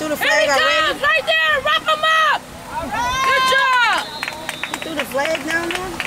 threw the flag Here he already? comes, right there. Wrap him up. Right. Good job. He threw the flag down there.